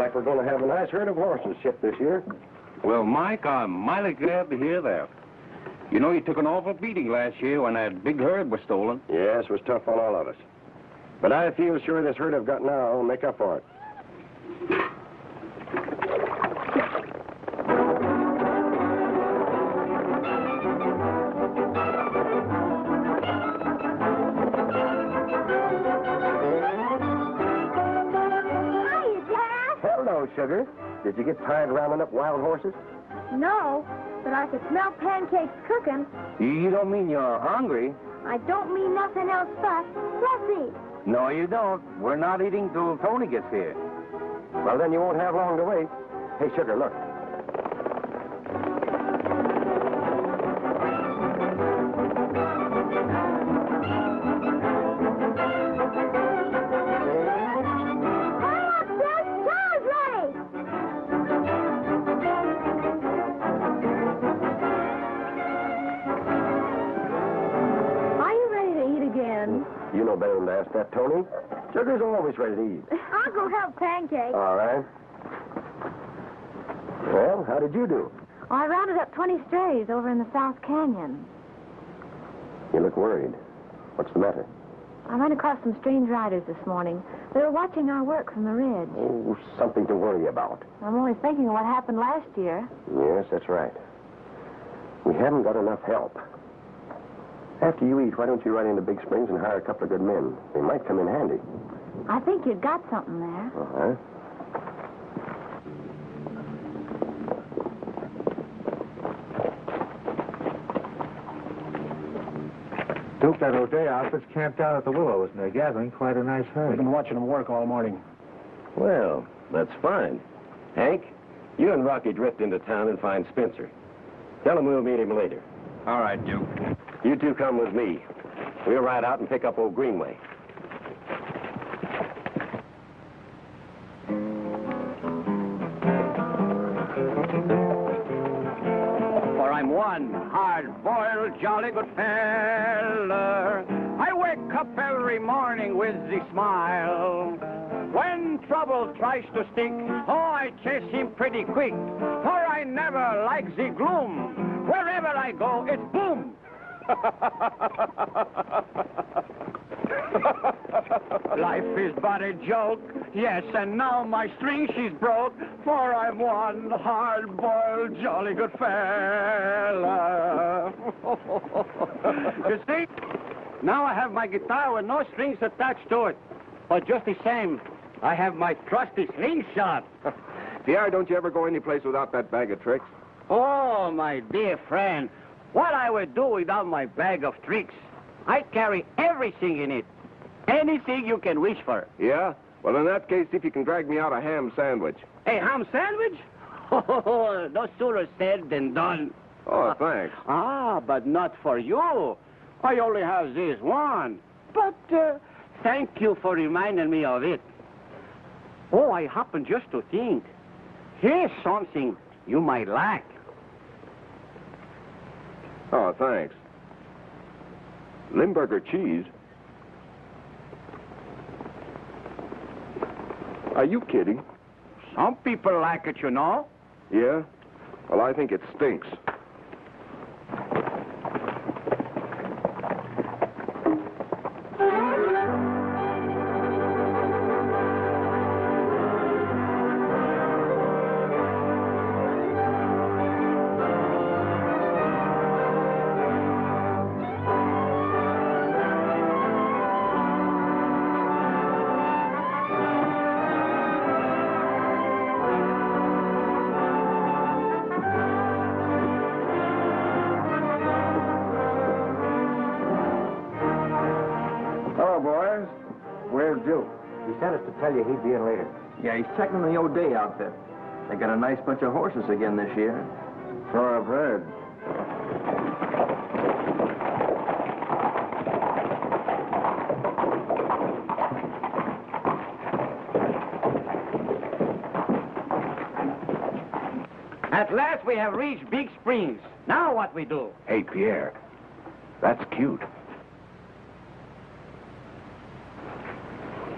Like we're going to have a nice herd of horses shipped this year. Well, Mike, I'm mighty glad to hear that. You know, you took an awful beating last year when that big herd was stolen. Yes, it was tough on all of us. But I feel sure this herd I've got now will make up for it. Did you get tired rounding up wild horses? No, but I could smell pancakes cooking. You don't mean you're hungry? I don't mean nothing else but let's eat. No, you don't. We're not eating till Toni gets here. Well, then you won't have long to wait. Hey, Sugar, look. You know better than to ask that, Toni. Sugar's always ready to eat. I'll go help Pancake. All right. Well, how did you do? I rounded up 20 strays over in the South Canyon. You look worried. What's the matter? I ran across some strange riders this morning. They were watching our work from the ridge. Oh, something to worry about. I'm only thinking of what happened last year. Yes, that's right. We haven't got enough help. After you eat, why don't you ride into Big Springs and hire a couple of good men? They might come in handy. I think you've got something there. Uh-huh. Duke, that O'Day outfit's camped out at the Willows, and they're gathering quite a nice herd. We've been watching them work all morning. Well, that's fine. Hank, you and Rocky drift into town and find Spencer. Tell him we'll meet him later. All right, Duke. You two come with me. We'll ride out and pick up old Greenway. For I'm one hard-boiled, jolly good feller. I wake up every morning with a smile. When trouble tries to stick, oh, I chase him pretty quick. For I never like the gloom. Wherever I go, it's boom. Life is but a joke, yes, and now my string she's broke, for I'm one hard-boiled, jolly good fella. you see, now I have my guitar with no strings attached to it, but just the same, I have my trusty slingshot. Pierre, don't you ever go any place without that bag of tricks? Oh, my dear friend, what I would do without my bag of tricks? I carry everything in it. Anything you can wish for. Yeah? Well, in that case, see if you can drag me out a ham sandwich. A ham sandwich? Oh, no sooner said than done. Oh, thanks. Ah, but not for you. I only have this one. But uh, thank you for reminding me of it. Oh, I happen just to think. Here's something you might like. Oh, thanks. Limburger cheese? Are you kidding? Some people like it, you know. Yeah? Well, I think it stinks. Yeah, he's checking the O'Day outfit. They got a nice bunch of horses again this year. So I've heard. At last we have reached Big Springs. Now what we do? Hey, Pierre. That's cute.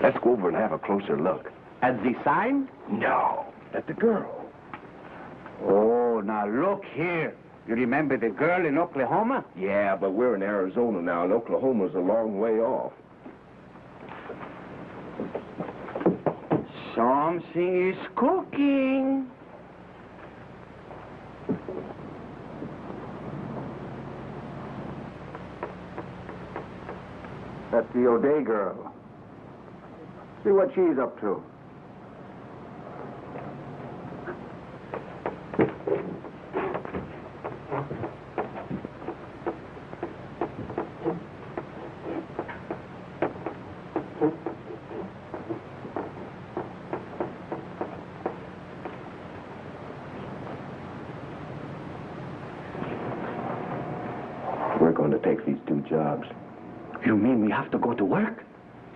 Let's go over and have a closer look. At the sign? No. At the girl. Oh, now look here. You remember the girl in Oklahoma? Yeah, but we're in Arizona now, and Oklahoma's a long way off. Something is cooking. That's the O'Day girl. See what she's up to. We're going to take these two jobs. You mean we have to go to work?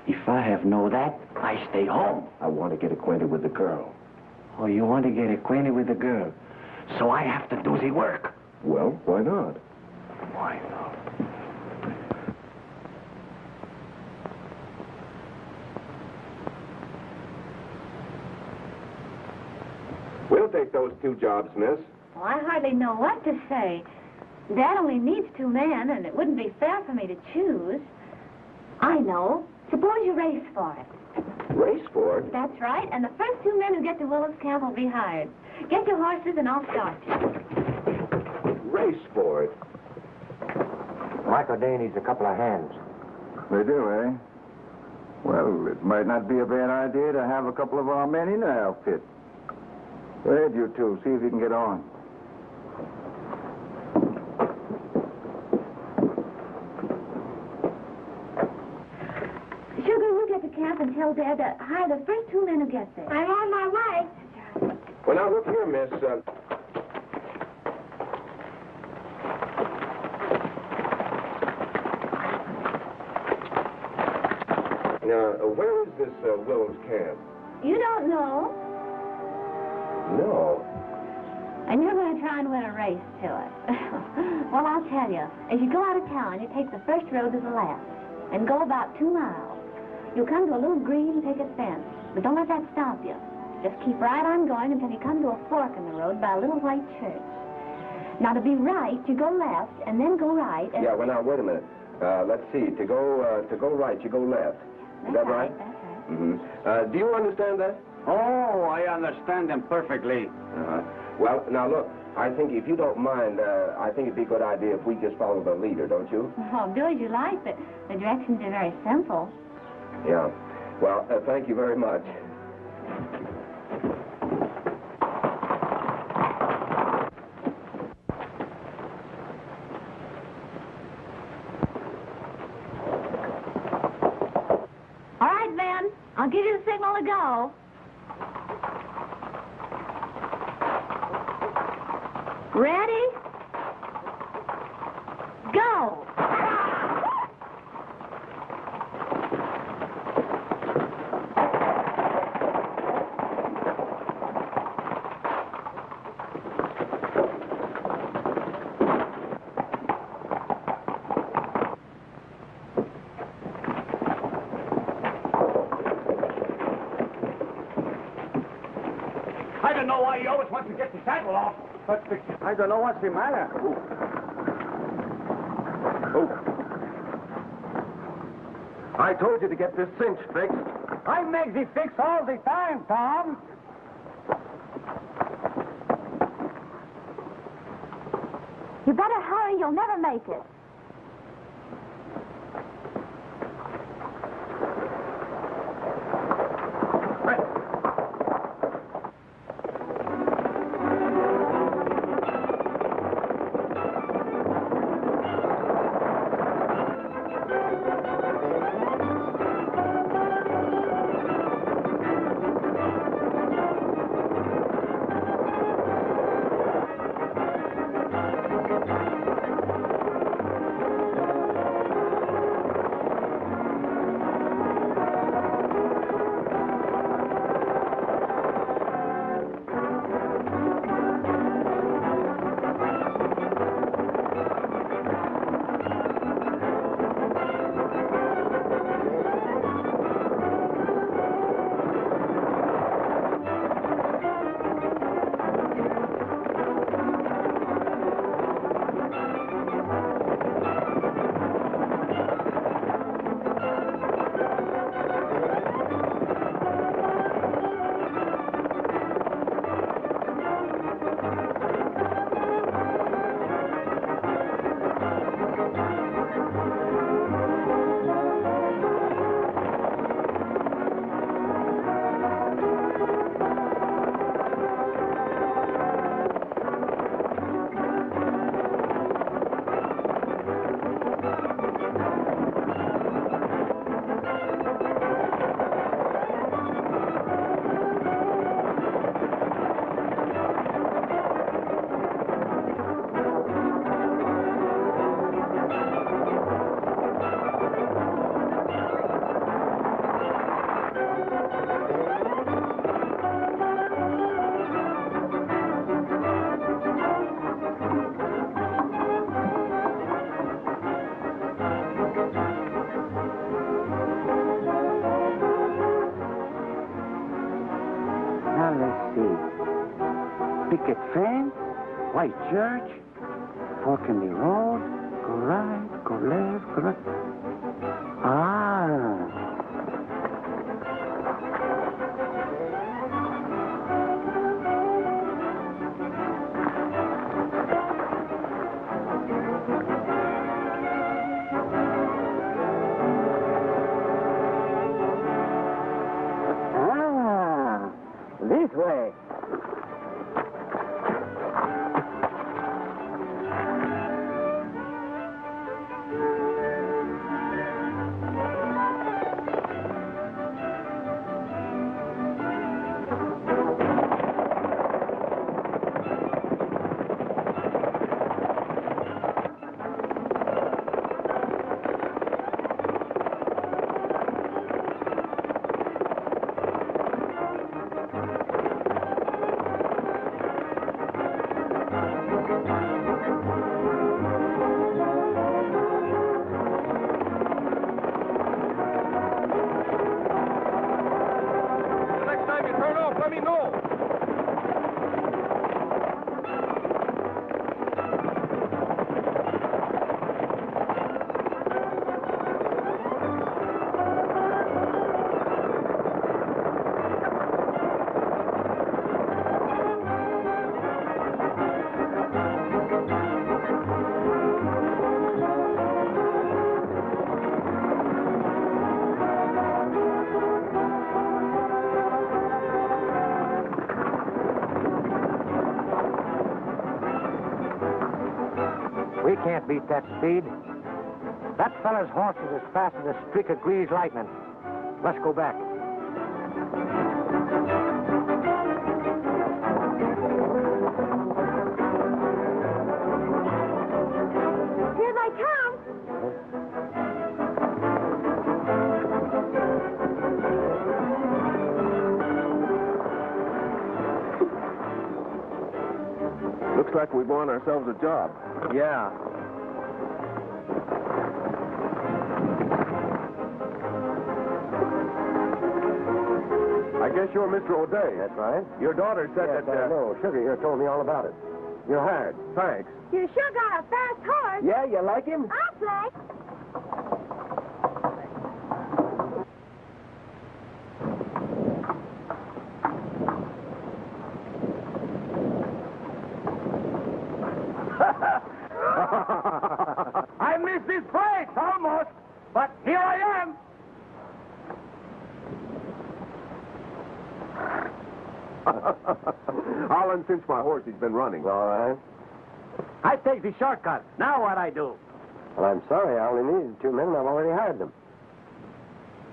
If I have know that, I stay home. I want to get acquainted with the girl. Oh, you want to get acquainted with the girl. So I have to do the work. Well, why not? Why not? We'll take those two jobs, miss. Well, I hardly know what to say. Dad only needs two men, and it wouldn't be fair for me to choose. I know. Suppose you race for it. Race for it? That's right, and the first two men who get to Willow's camp will be hired. Get your horses, and I'll start you. Race for it. Mike O'Day needs a couple of hands. They do, eh? Well, it might not be a bad idea to have a couple of our men in the outfit. Go ahead, you two. See if you can get on. Sugar, we'll get to camp and tell Dad to hire the first two men who get there. I'm on my way. Well, now, look here, miss. Uh, now, uh, where is this uh, Willow's camp? You don't know, No. and you're going to try and win a race to it. well, I'll tell you. As you go out of town, you take the first road to the left and go about two miles. You'll come to a little green picket fence, but don't let that stop you. Just keep right on going until you come to a fork in the road by a little white church. Now, to be right, you go left and then go right. And... Yeah, well, now, wait a minute. Uh, let's see. To go uh, to go right, you go left. Is That's that right? That's right. Mm-hmm. Uh, do you understand that? Oh, I understand them perfectly. Uh-huh. Well, now, look. I think if you don't mind, uh, I think it'd be a good idea if we just follow the leader, don't you? Oh, do as you like, but the directions are very simple. Yeah. Well, uh, thank you very much. All right, Ben. I'll give you the signal to go. Ready? Go! I don't know why he always wants to get the saddle off. But I don't know what's the matter. Oh. Oh. I told you to get this cinch fixed. I make the fix all the time, Tom. You better hurry. You'll never make it. Picket fence, white church, fork in the road, go right, go left, go right. Ah, can't beat that speed. That fella's horse is as fast as a streak of greased lightning. Let's go back. Here they come. Looks like we've won ourselves a job. Yeah. I guess you're Mr. O'Day. That's right. Your daughter said Yes, that. Uh, I know. Sugar here told me all about it. You're hired. Thanks. You sure got a fast horse. Yeah, you like him? I'll say. I missed this place almost, but here I am. I'll my horse. He's been running. All right. I take the shortcut. Now what I do? Well, I'm sorry. I only needed two men, and I've already hired them.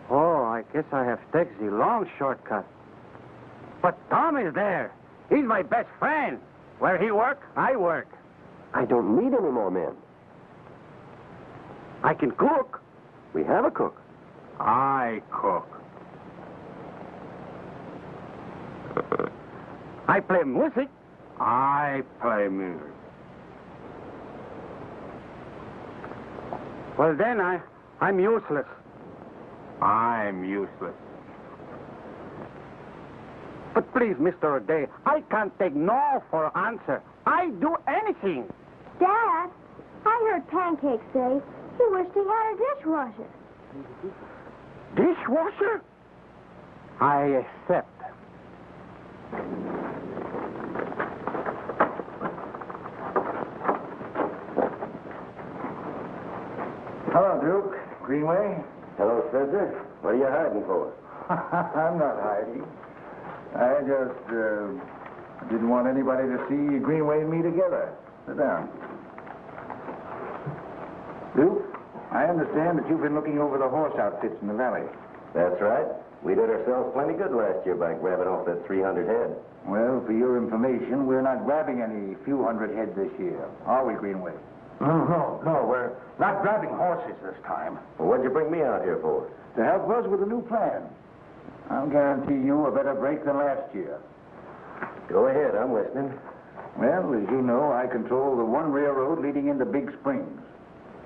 Oh, I guess I have taken the long shortcut. But Tom is there. He's my best friend. Where he work, I work. I don't need any more men. I can cook. We have a cook. I cook. I play music. I play music. Well, then I, I'm useless. I'm useless. But please, Mr. O'Day, I can't take no for answer. I do anything. Dad, I heard Pancake say he wished he had a dishwasher. Dishwasher? I accept. Hello, Duke. Greenway? Hello, Spencer. What are you hiding for? I'm not hiding. I just uh, didn't want anybody to see Greenway and me together. Sit down. Duke, I understand that you've been looking over the horse outfits in the valley. That's right. We did ourselves plenty good last year by grabbing off that 300 head. Well, for your information, we're not grabbing any few hundred head this year, are we, Greenway? No, no, no. We're not grabbing horses this time. Well, what'd you bring me out here for? To help us with a new plan. I'll guarantee you a better break than last year. Go ahead. I'm listening. Well, as you know, I control the one railroad leading into Big Springs.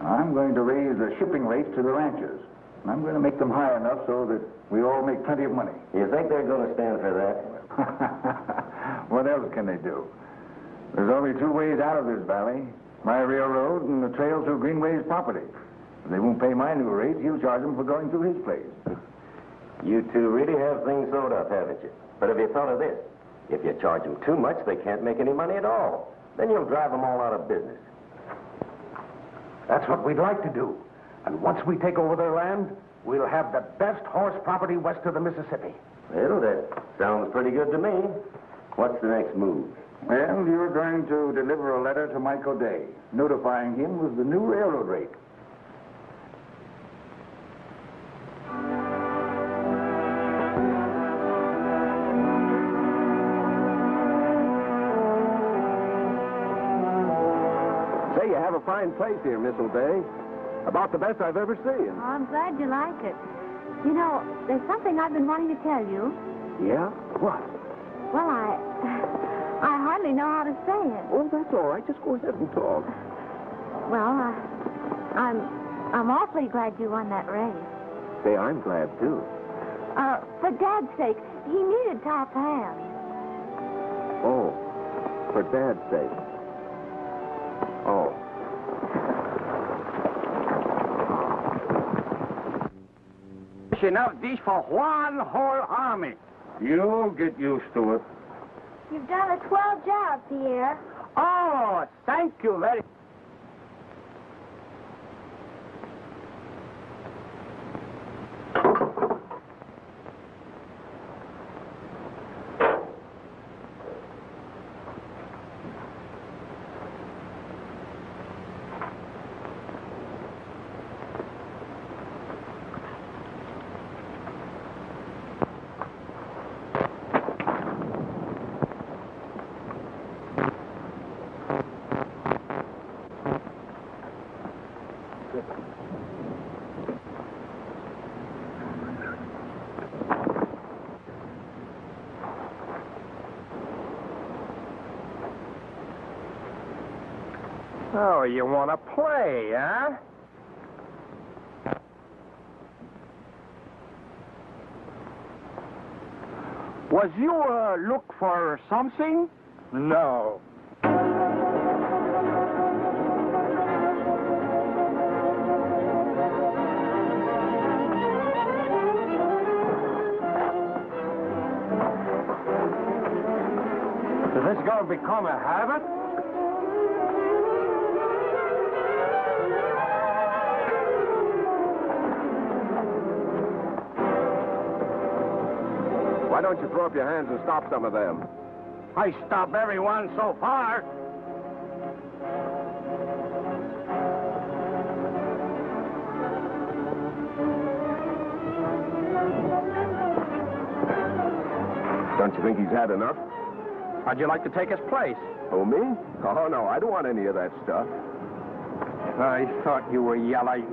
I'm going to raise the shipping rates to the ranchers. I'm going to make them high enough so that We all make plenty of money. You think they're going to stand for that? what else can they do? There's only two ways out of this valley. My railroad and the trail through Greenway's property. If they won't pay my new rates, he'll charge them for going through his place. You two really have things sewed up, haven't you? But have you thought of this? If you charge them too much, they can't make any money at all. Then you'll drive them all out of business. That's what we'd like to do. And once we take over their land, we'll have the best horse property west of the Mississippi. Well, that sounds pretty good to me. What's the next move? Well, you're going to deliver a letter to Mike O'Day, notifying him of the new railroad rate. Say, you have a fine place here, Miss O'Day. About the best I've ever seen. Oh, I'm glad you like it. You know, there's something I've been wanting to tell you. Yeah? What? Well, I... I hardly know how to say it. Oh, that's all right. Just go ahead and talk. Well, I, I'm... I'm awfully glad you won that race. Say, I'm glad, too. Uh, for Dad's sake, he needed top hand. Oh, for Dad's sake. Oh. It's enough dish for one whole army. You'll get used to it. You've done a swell job, Pierre. Oh, thank you very Oh, you want to play, huh? Was you uh, look for something? No. Is this going to become a habit? Don't you throw up your hands and stop some of them? I stop everyone so far. Don't you think he's had enough? How'd you like to take his place? Oh, me? Oh, no, I don't want any of that stuff. I thought you were yellow.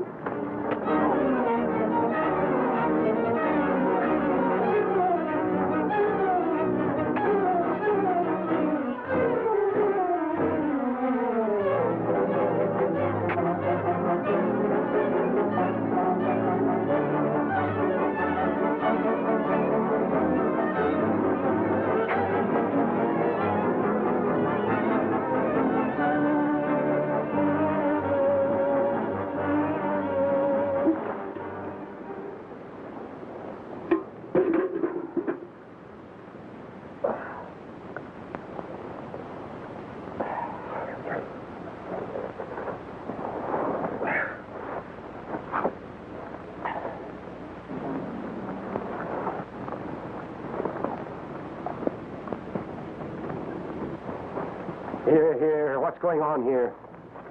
Going on here?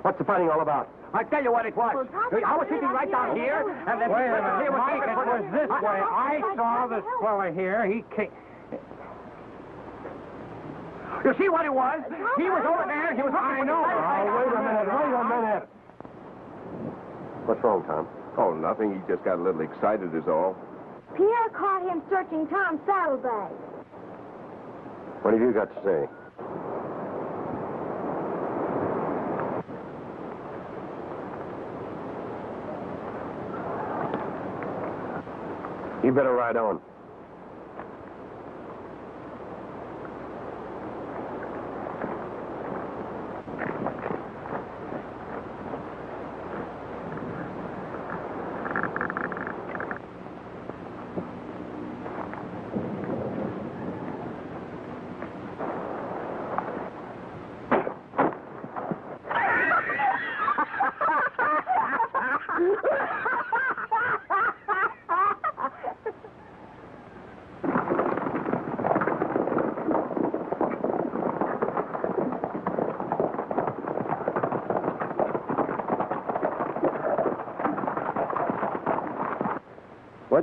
What's the fighting all about? I tell you what it was. I was sitting right down here, and then Wait a he minute, was Mike, it was the- this way. I saw this fella here. He came... You see what it was? He was over there. He was. I know. Oh, wait a minute, wait a minute. What's wrong, Tom? Oh, nothing. He just got a little excited is all. Pierre caught him searching Tom's saddlebag. What have you got to say? You better ride on.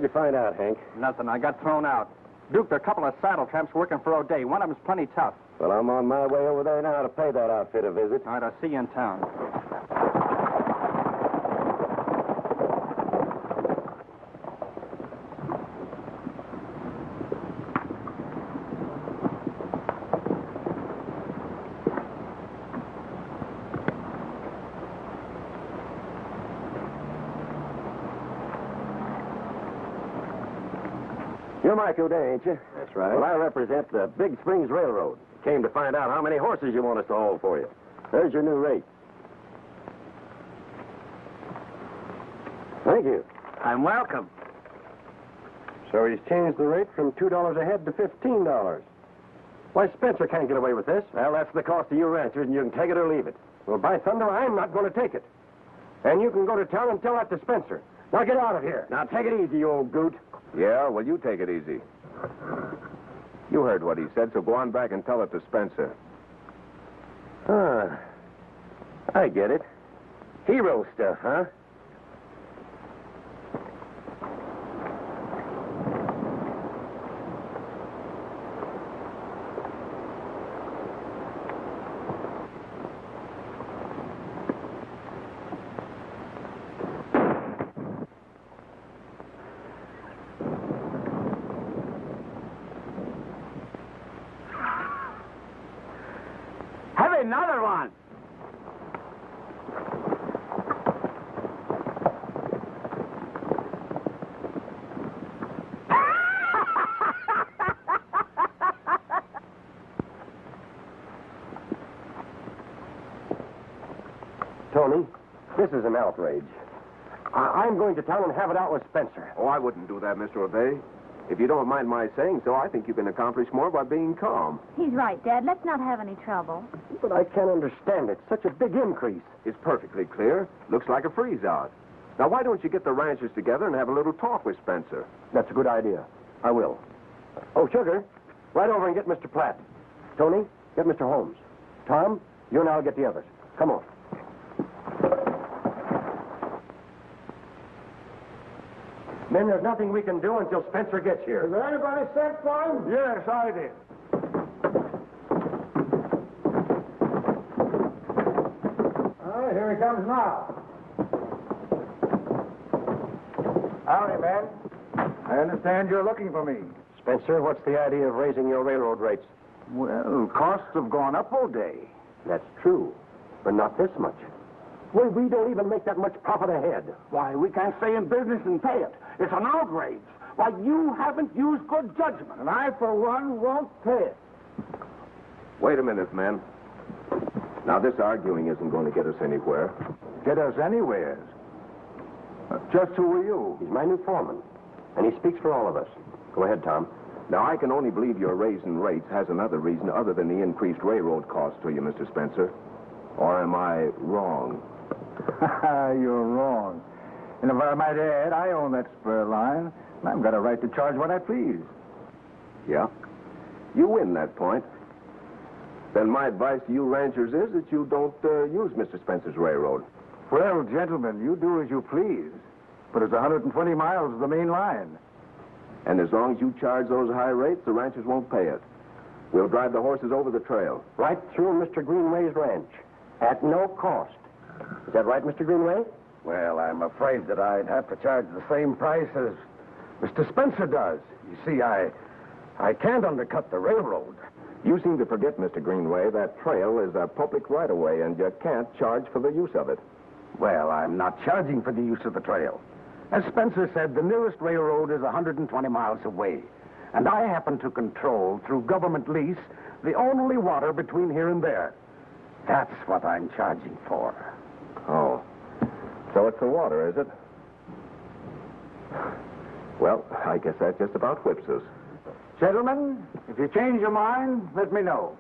What'd you find out, Hank? Nothing. I got thrown out. Duke, there are a couple of saddle tramps working for O'Day. One of them's plenty tough. Well, I'm on my way over there now to pay that outfit a visit. All right, I'll see you in town. Ain't you? That's right. Well, I represent the Big Springs Railroad. Came to find out how many horses you want us to haul for you. There's your new rate. Thank you. I'm welcome. So he's changed the rate from $2 a head to $15. Why, Spencer can't get away with this. Well, that's the cost of you ranchers, and you can take it or leave it. Well, by thunder, I'm not going to take it. And you can go to town and tell that to Spencer. Now get out of here. Now, take it easy, you old goot. Yeah, well, you take it easy. You heard what he said, so go on back and tell it to Spencer. Ah, I get it. Hero stuff, huh? Have another one. Toni, this is an outrage. I- I'm going to town and have it out with Spencer. Oh, I wouldn't do that, Mr. O'Day. If you don't mind my saying so, I think you can accomplish more by being calm. He's right, Dad. Let's not have any trouble. But I can't understand it. Such a big increase. It's perfectly clear. Looks like a freeze out. Now, why don't you get the ranchers together and have a little talk with Spencer? That's a good idea. I will. Oh, Sugar, right over and get Mr. Platt. Toni, get Mr. Holmes. Tom, you and I'll get the others. Come on. Men, there's nothing we can do until Spencer gets here. Is there anybody sent for him? Yes, I did. Oh, here he comes now. Howdy, man. I understand you're looking for me. Spencer, what's the idea of raising your railroad rates? Well, costs have gone up all day. That's true, but not this much. Well, we don't even make that much profit ahead. Why, we can't stay in business and pay it. It's an outrage. Why, you haven't used good judgment. And I, for one, won't pay it. Wait a minute, men. Now, this arguing isn't going to get us anywhere. Get us anywhere. Uh, just who are you? He's my new foreman, and he speaks for all of us. Go ahead, Tom. Now, I can only believe your raise in rates has another reason other than the increased railroad costs to you, Mr. Spencer. Or am I wrong? You're wrong. And if I might add, I own that spur line, and I've got a right to charge what I please. Yeah? You win that point. Then my advice to you ranchers is that you don't uh, use Mr. Spencer's railroad. Well, gentlemen, you do as you please. But it's 120 miles of the main line. And as long as you charge those high rates, the ranchers won't pay it. We'll drive the horses over the trail. Right through Mr. Greenway's ranch, at no cost. Is that right, Mr. Greenway? Well, I'm afraid that I'd have to charge the same price as Mr. Spencer does. You see, I I can't undercut the railroad. You seem to forget, Mr. Greenway, that trail is a public right-of-way, and you can't charge for the use of it. Well, I'm not charging for the use of the trail. As Spencer said, the nearest railroad is 120 miles away. And I happen to control, through government lease, the only water between here and there. That's what I'm charging for. Oh. So it's the water, is it? Well, I guess that just about whips us. Gentlemen, if you change your mind, let me know.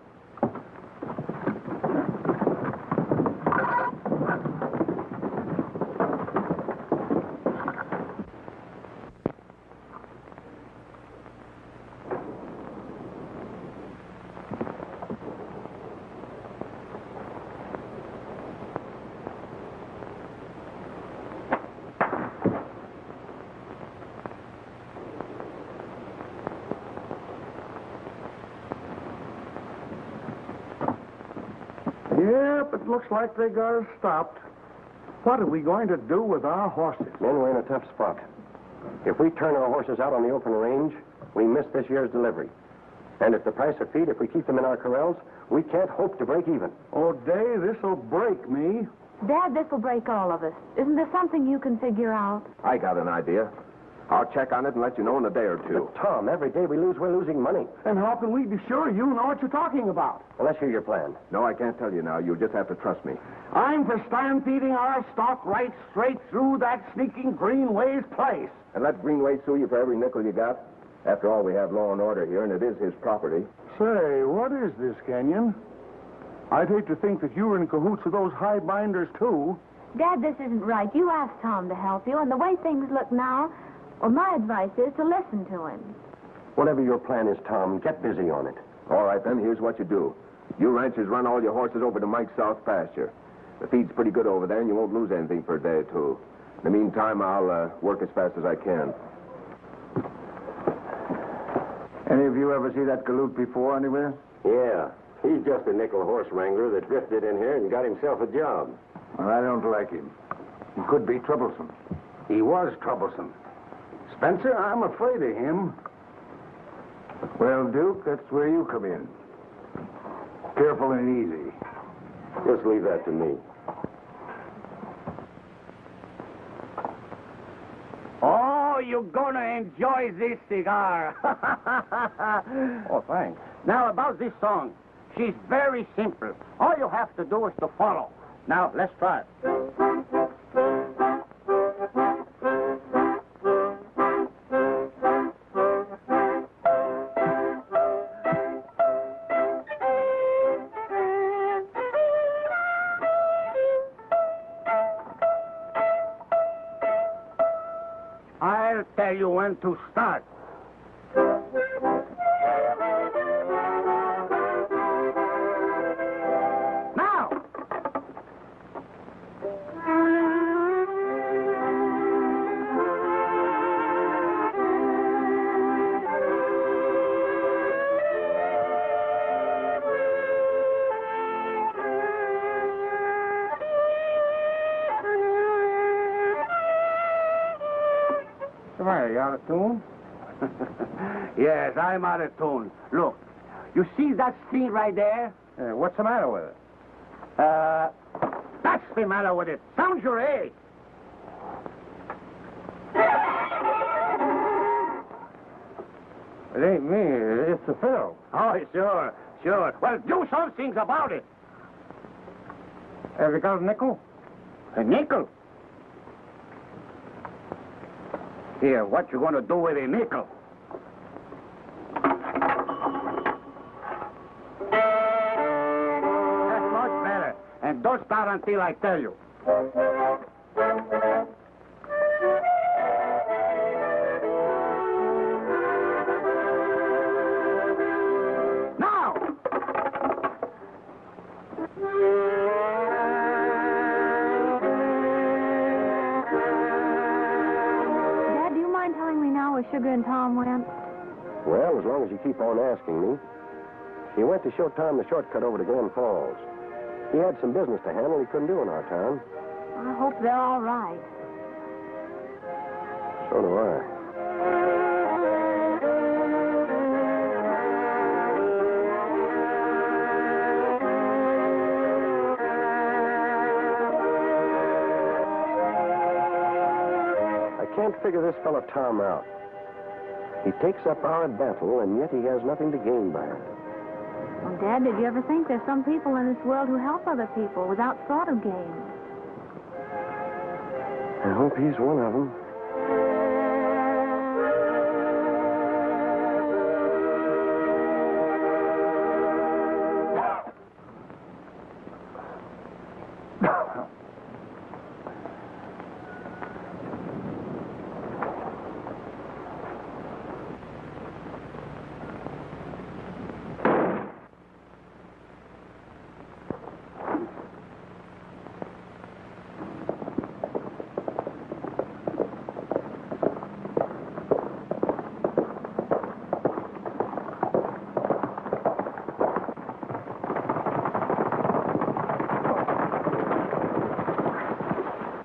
Yep, it looks like they got us stopped. What are we going to do with our horses? Men, we're in a tough spot. If we turn our horses out on the open range, we miss this year's delivery. And at the price of feed, if we keep them in our corrals, we can't hope to break even. Oh, Day, this'll break me. Dad, this will break all of us. Isn't there something you can figure out? I got an idea. I'll check on it and let you know in a day or two. But, Tom, every day we lose, we're losing money. And how can we be sure you know what you're talking about? Well, let's hear your plan. No, I can't tell you now. You'll just have to trust me. I'm for stand feeding our stock right straight through that sneaking Greenway's place. And let Greenway sue you for every nickel you got. After all, we have law and order here, and it is his property. Say, what is this, Kenyon? I'd hate to think that you were in cahoots with those high binders, too. Dad, this isn't right. You asked Tom to help you, and the way things look now, well, my advice is to listen to him. Whatever your plan is, Tom, get busy on it. All right, then, here's what you do. You ranchers run all your horses over to Mike's south pasture. The feed's pretty good over there, and you won't lose anything for a day or two. In the meantime, I'll uh, work as fast as I can. Any of you ever see that galoot before anywhere? Yeah. He's just a nickel horse wrangler that drifted in here and got himself a job. Well, I don't like him. He could be troublesome. He was troublesome. Spencer, I'm afraid of him. Well, Duke, that's where you come in. Careful and easy. Just leave that to me. Oh, you're gonna enjoy this cigar. Oh, thanks. now, about this song. She's very simple. All you have to do is to follow. Now, let's try it. Tell I'm out of tune. Look, you see that street right there? Uh, what's the matter with it? Uh, that's the matter with it. Sounds your age. It ain't me. It's the fiddle. Oh, sure, sure. Well, do something about it. Have you got a nickel? A nickel? Here, what you gonna do with a nickel? Don't start until I tell you. Now! Dad, do you mind telling me now where Sugar and Tom went? Well, as long as you keep on asking me. He went to show Tom the shortcut over to Glen Falls. He had some business to handle he couldn't do in our town. I hope they're all right. So do I. I can't figure this fellow Tom out. He takes up our battle, and yet he has nothing to gain by it. Well, Dad, did you ever think there's some people in this world who help other people without thought of gain? I hope he's one of them.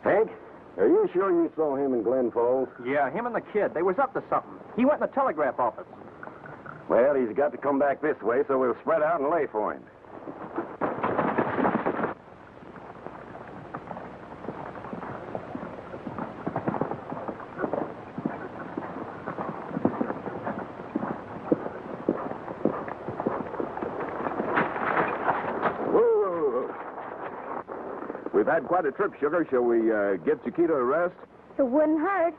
Hank, are you sure you saw him in Glen Falls? Yeah, him and the kid. They was up to something. He went in the telegraph office. Well, he's got to come back this way, so we'll spread out and lay for him. Whoa. We've had quite a trip, Sugar. Shall we uh, get Chiquita a rest? It wouldn't hurt.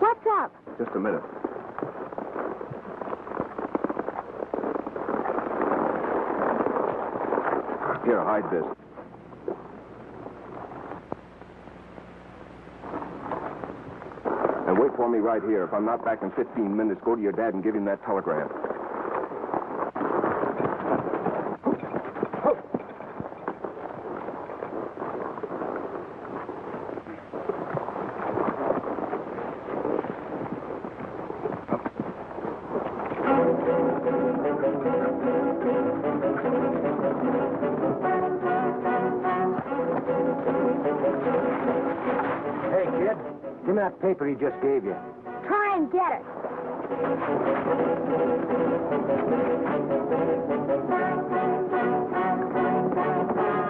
What's up? Just a minute. Here, hide this. And wait for me right here. If I'm not back in 15 minutes, go to your dad and give him that telegram. Hey, kid, give me that paper he just gave you. Get it.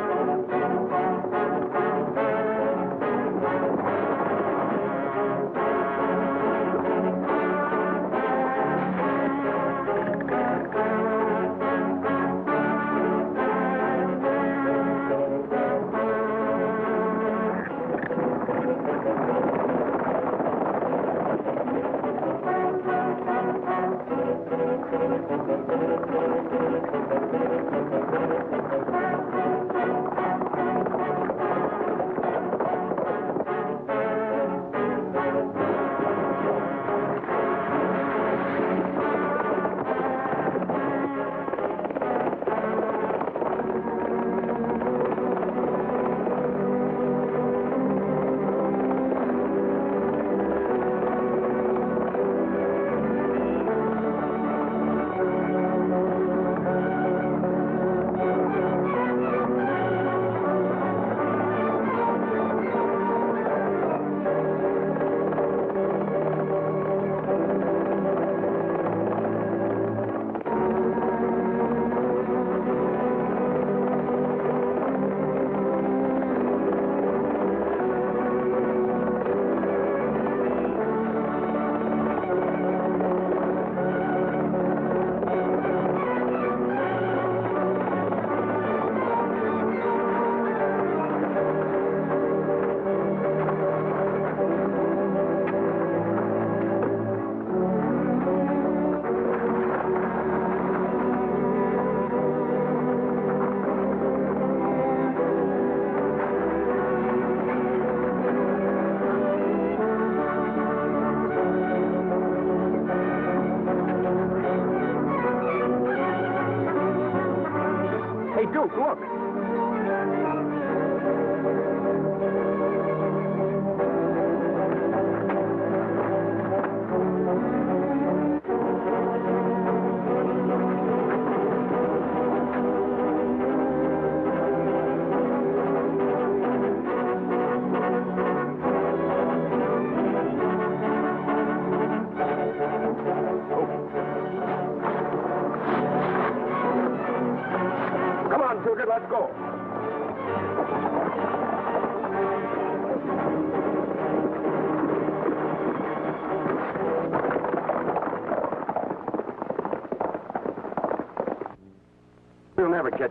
Hey,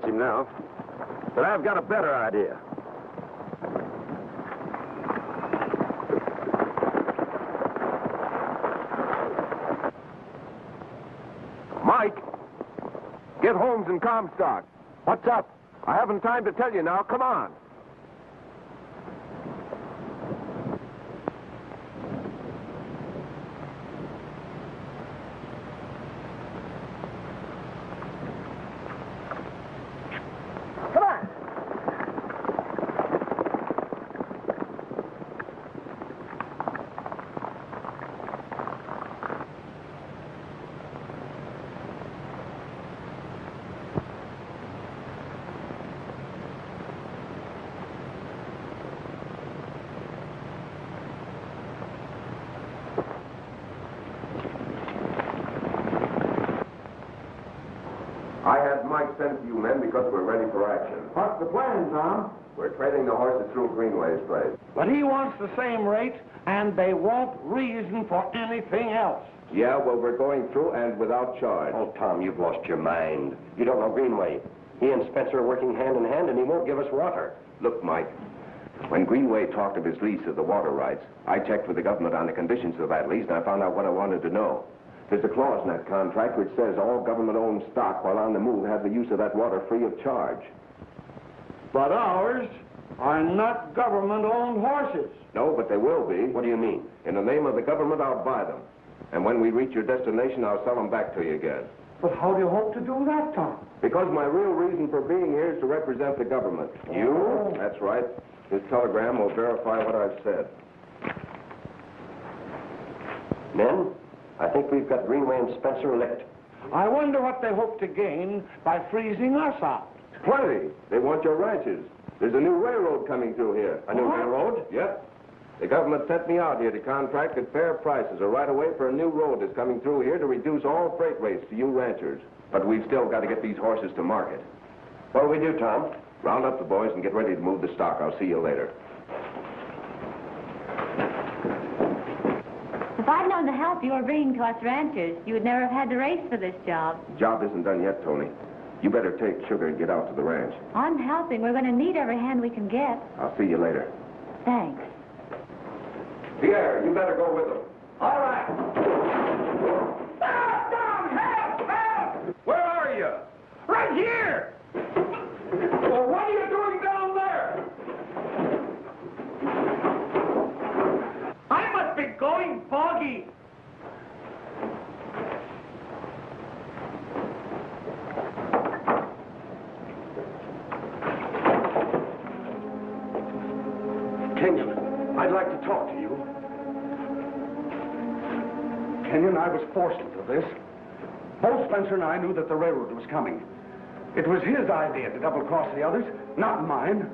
catch him now. But I've got a better idea. Mike, get Holmes and Comstock. What's up? I haven't time to tell you now. Come on. Come on. I had Mike send for you men because we're ready for action. What's the plan, Tom? We're trading the horses through Greenway's place. But he wants the same rate, and they won't reason for anything else. Yeah, well, we're going through and without charge. Oh, Tom, you've lost your mind. You don't know Greenway. He and Spencer are working hand in hand, and he won't give us water. Look, Mike, when Greenway talked of his lease of the water rights, I checked with the government on the conditions of that lease, and I found out what I wanted to know. There's a clause in that contract which says all government-owned stock while on the move have the use of that water free of charge. But ours are not government-owned horses. No, but they will be. What do you mean? In the name of the government, I'll buy them. And when we reach your destination, I'll sell them back to you again. But how do you hope to do that, Tom? Because my real reason for being here is to represent the government. You? Oh. That's right. This telegram will verify what I've said. Men, I think we've got Greenway and Spencer licked. I wonder what they hope to gain by freezing us out. Plenty. They want your ranches. There's a new railroad coming through here. A new What? railroad? Yep. The government sent me out here to contract at fair prices, a right-of-way for a new road that's coming through here to reduce all freight rates to you ranchers. But we've still got to get these horses to market. What'll we do, Tom? Round up the boys and get ready to move the stock. I'll see you later. If I'd known the help you were bringing to us ranchers, you would never have had to race for this job. Job isn't done yet, Toni. You better take Sugar and get out to the ranch. I'm helping. We're going to need every hand we can get. I'll see you later. Thanks. Pierre, you better go with them. All right. Stop, Tom! Help! Help! Where are you? Right here! Well, what are you doing down there? I must be going foggy. Kenyon, I'd like to talk to you. Kenyon, I was forced into this. Both Spencer and I knew that the railroad was coming. It was his idea to double-cross the others, not mine.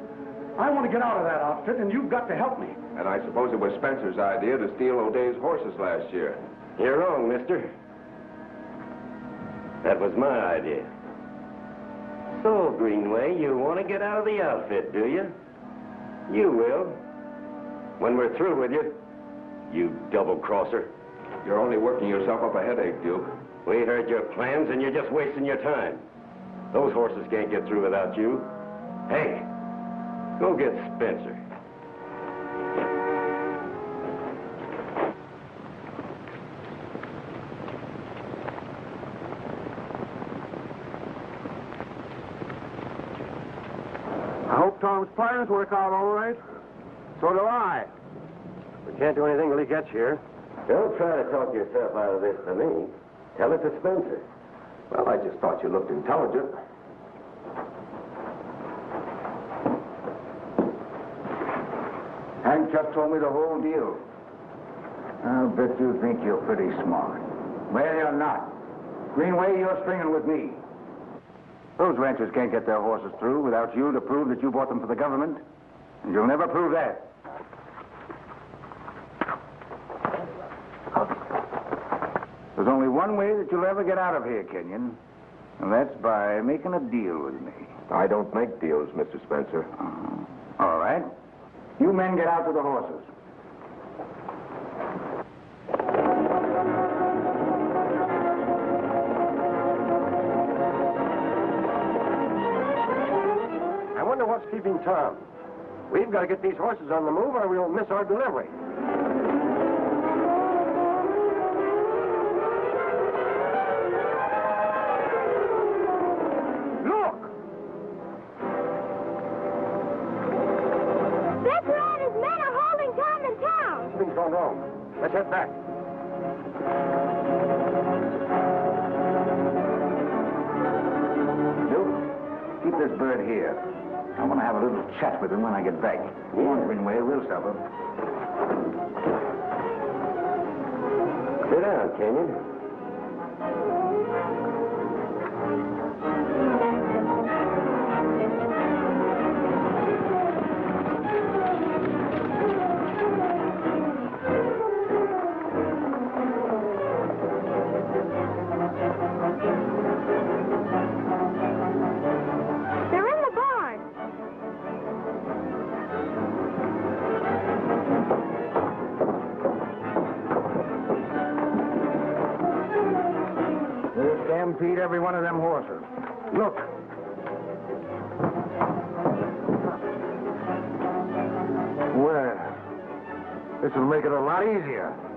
I want to get out of that outfit, and you've got to help me. And I suppose it was Spencer's idea to steal O'Day's horses last year. You're wrong, mister. That was my idea. So, Greenway, you want to get out of the outfit, do you? You will. When we're through with you, you double-crosser. You're only working yourself up a headache, Duke. We heard your plans, and you're just wasting your time. Those horses can't get through without you. Hey, go get Spencer. I hope Tom's plans work out all right. So do I. We can't do anything till he gets here. Don't try to talk yourself out of this to me. Tell it to Spencer. Well, I just thought you looked intelligent. Hank just told me the whole deal. I'll bet you think you're pretty smart. Well, you're not. Greenway, you're stringing with me. Those ranchers can't get their horses through without you to prove that you bought them for the government. And you'll never prove that. There's only one way that you'll ever get out of here, Kenyon. And that's by making a deal with me. I don't make deals, Mr. Spencer. Uh-huh. All right. You men get out to the horses. I wonder what's keeping Tom. We've got to get these horses on the move or we'll miss our delivery. Gone wrong. Let's head back. Duke, keep this bird here. I want to have a little chat with him when I get back. Go on, Greenway. We'll stop him. Sit down, Kenyon. One of them horses. Look. Well, this will make it a lot easier.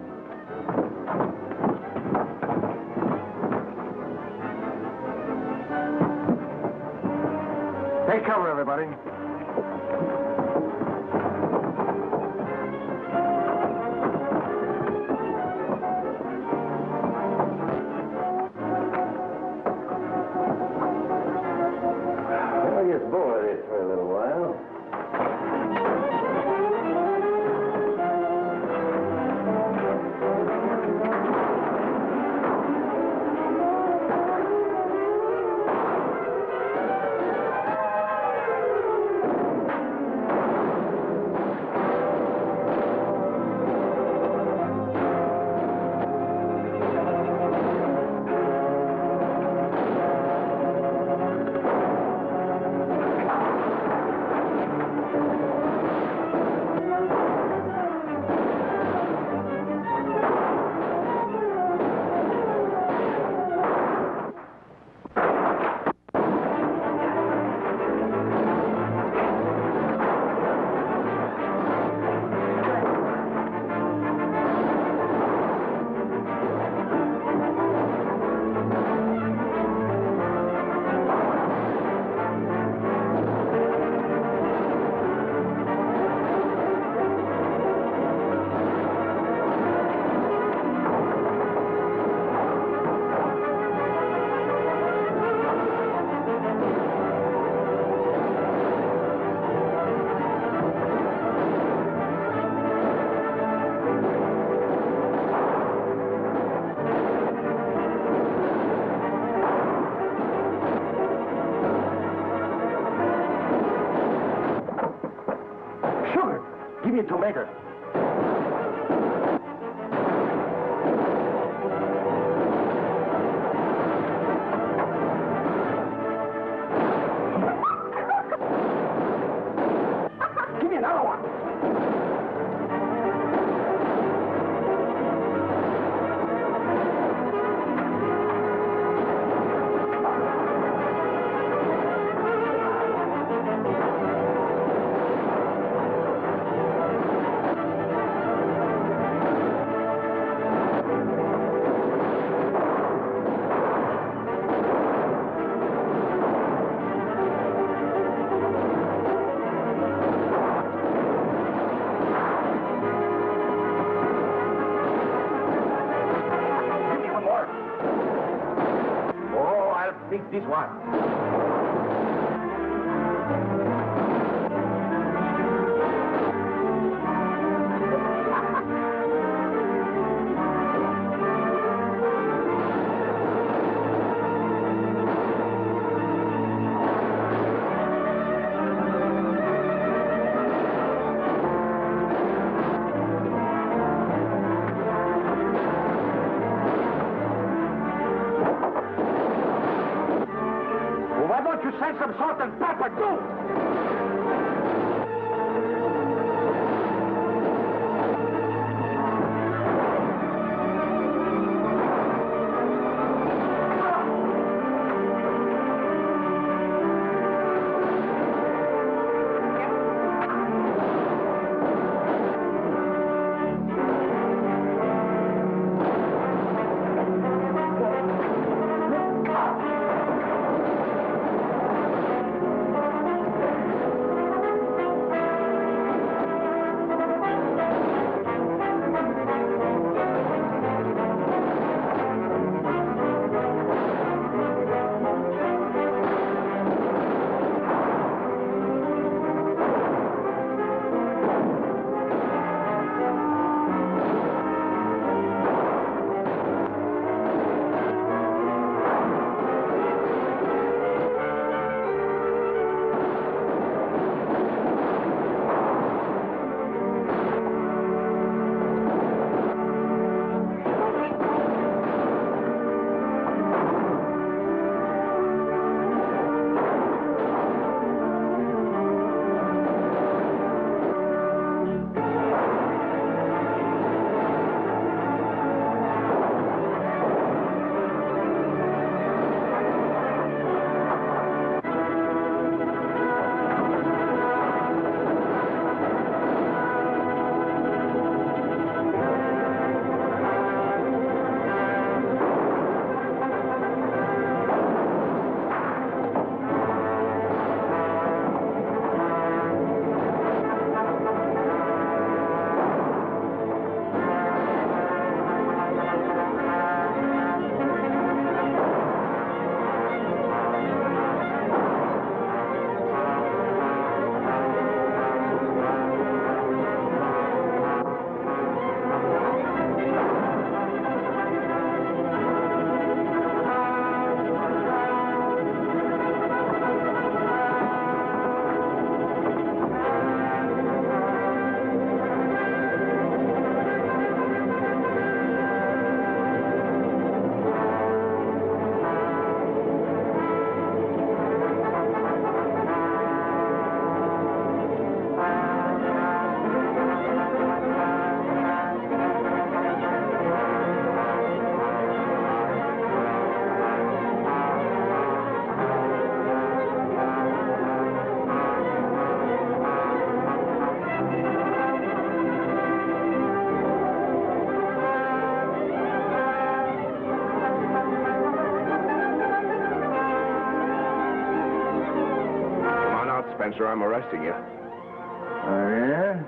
I'm arresting you. Oh, yeah?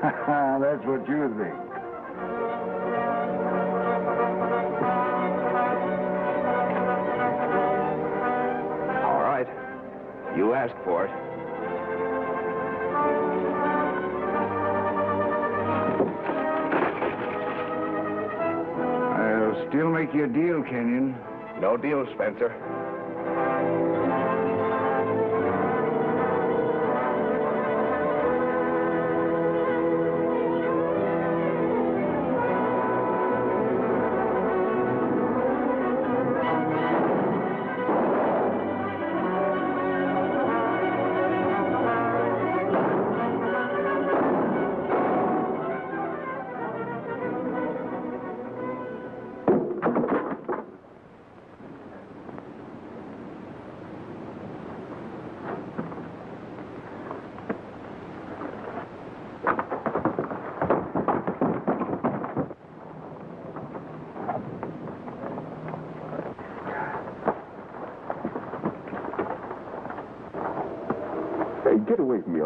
That's what you think. All right. You asked for it. I'll still make you a deal, Kenyon. No deal, Spencer.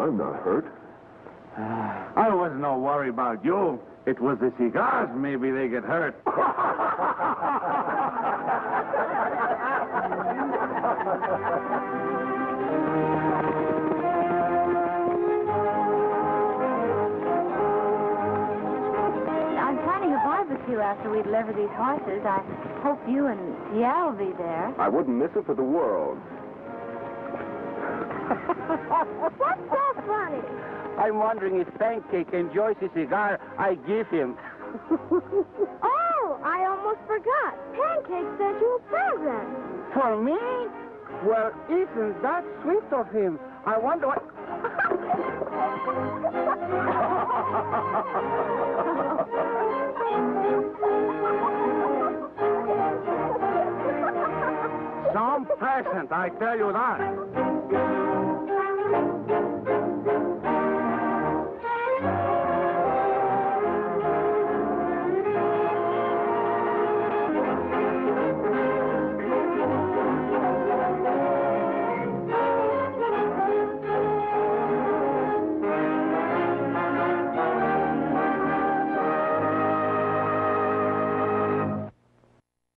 I'm not hurt. I wasn't no worry about you. It was the cigars. Maybe they get hurt. I'm planning a barbecue after we deliver these horses. I hope you and Pierre will be there. I wouldn't miss it for the world. What's so funny? I'm wondering if Pancake enjoys the cigar I give him. oh, I almost forgot. Pancake sent you a present. For me? Well, isn't that sweet of him? I wonder what... Some present, I tell you that.